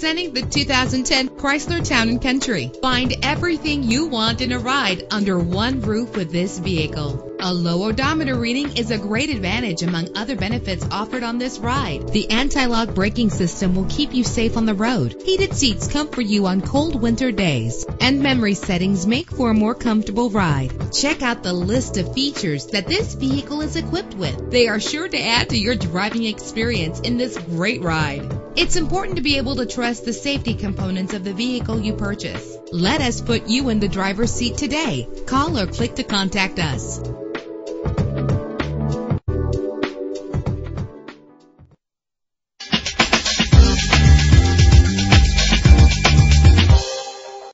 Presenting the 2010 Chrysler Town & Country. Find everything you want in a ride under one roof with this vehicle. A low odometer reading is a great advantage among other benefits offered on this ride. The anti-lock braking system will keep you safe on the road. Heated seats comfort you on cold winter days. And memory settings make for a more comfortable ride. Check out the list of features that this vehicle is equipped with. They are sure to add to your driving experience in this great ride. It's important to be able to trust the safety components of the vehicle you purchase. Let us put you in the driver's seat today. Call or click to contact us.